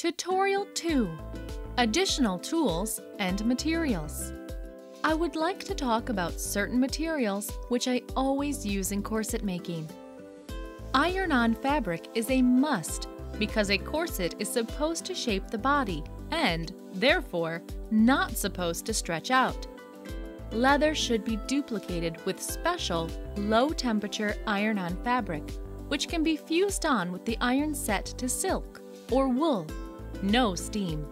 Tutorial 2 Additional Tools and Materials I would like to talk about certain materials which I always use in corset making. Iron-on fabric is a must because a corset is supposed to shape the body and, therefore, not supposed to stretch out. Leather should be duplicated with special, low-temperature iron-on fabric, which can be fused on with the iron set to silk or wool no steam.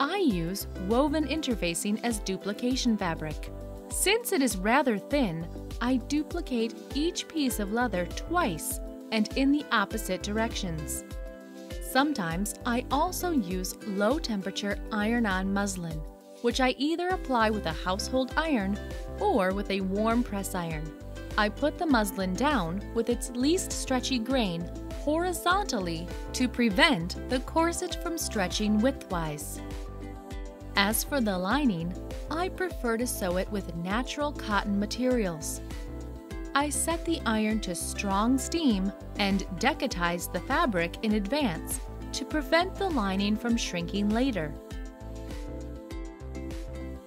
I use woven interfacing as duplication fabric. Since it is rather thin, I duplicate each piece of leather twice and in the opposite directions. Sometimes I also use low temperature iron-on muslin, which I either apply with a household iron or with a warm press iron. I put the muslin down with its least stretchy grain horizontally to prevent the corset from stretching widthwise. As for the lining, I prefer to sew it with natural cotton materials. I set the iron to strong steam and decatize the fabric in advance to prevent the lining from shrinking later.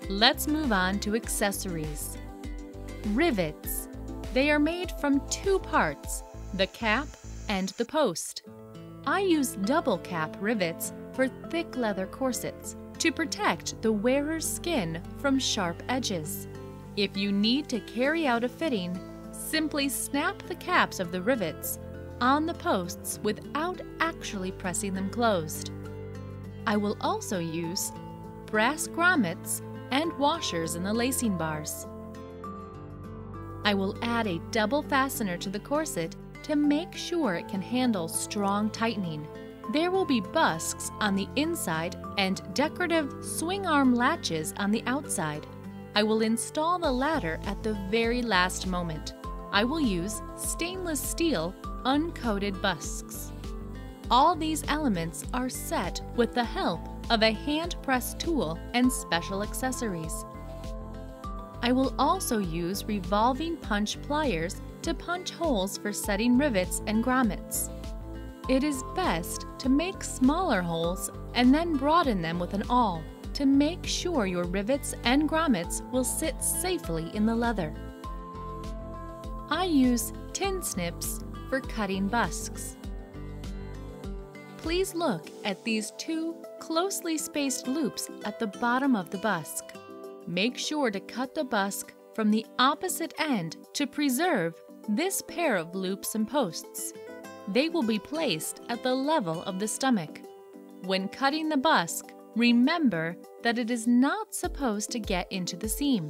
Let's move on to accessories. Rivets. They are made from two parts, the cap and the post. I use double cap rivets for thick leather corsets to protect the wearer's skin from sharp edges. If you need to carry out a fitting, simply snap the caps of the rivets on the posts without actually pressing them closed. I will also use brass grommets and washers in the lacing bars. I will add a double fastener to the corset to make sure it can handle strong tightening. There will be busks on the inside and decorative swing arm latches on the outside. I will install the latter at the very last moment. I will use stainless steel uncoated busks. All these elements are set with the help of a hand press tool and special accessories. I will also use revolving punch pliers to punch holes for setting rivets and grommets. It is best to make smaller holes and then broaden them with an awl to make sure your rivets and grommets will sit safely in the leather. I use tin snips for cutting busks. Please look at these two closely spaced loops at the bottom of the busk. Make sure to cut the busk from the opposite end to preserve this pair of loops and posts. They will be placed at the level of the stomach. When cutting the busk, remember that it is not supposed to get into the seam.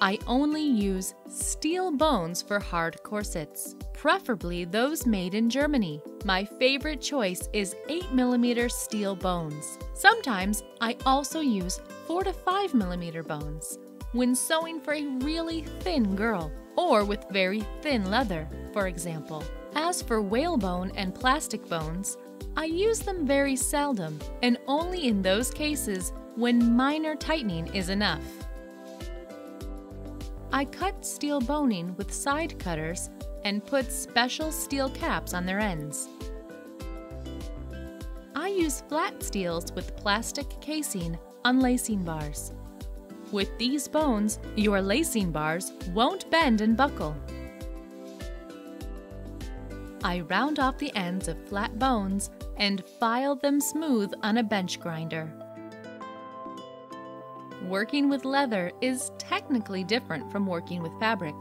I only use steel bones for hard corsets, preferably those made in Germany. My favorite choice is 8mm steel bones. Sometimes I also use 4 to 5mm bones when sewing for a really thin girl, or with very thin leather, for example. As for whalebone and plastic bones, I use them very seldom and only in those cases when minor tightening is enough. I cut steel boning with side cutters and put special steel caps on their ends. I use flat steels with plastic casing on lacing bars. With these bones, your lacing bars won't bend and buckle. I round off the ends of flat bones and file them smooth on a bench grinder. Working with leather is technically different from working with fabric.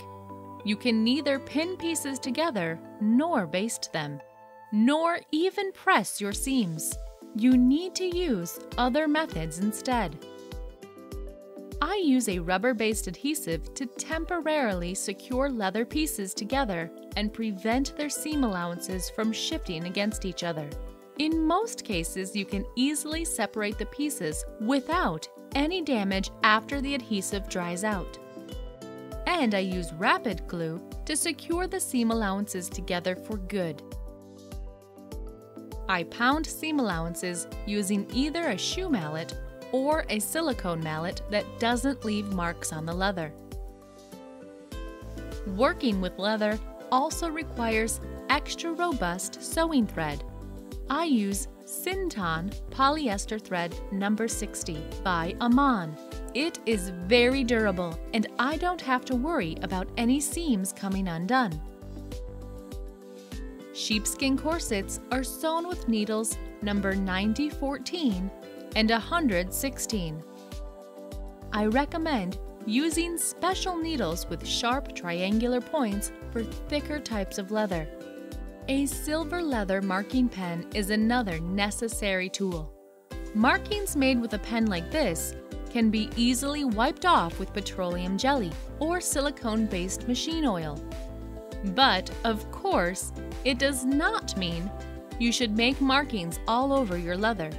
You can neither pin pieces together nor baste them, nor even press your seams. You need to use other methods instead. I use a rubber-based adhesive to temporarily secure leather pieces together and prevent their seam allowances from shifting against each other. In most cases, you can easily separate the pieces without any damage after the adhesive dries out. And I use rapid glue to secure the seam allowances together for good. I pound seam allowances using either a shoe mallet or a silicone mallet that doesn't leave marks on the leather. Working with leather also requires extra robust sewing thread. I use Synton polyester thread number 60 by Amann. It is very durable and I don't have to worry about any seams coming undone. Sheepskin corsets are sewn with needles number 9014 and 116. I recommend using special needles with sharp triangular points for thicker types of leather. A silver leather marking pen is another necessary tool. Markings made with a pen like this can be easily wiped off with petroleum jelly or silicone-based machine oil. But, of course, it does not mean you should make markings all over your leather.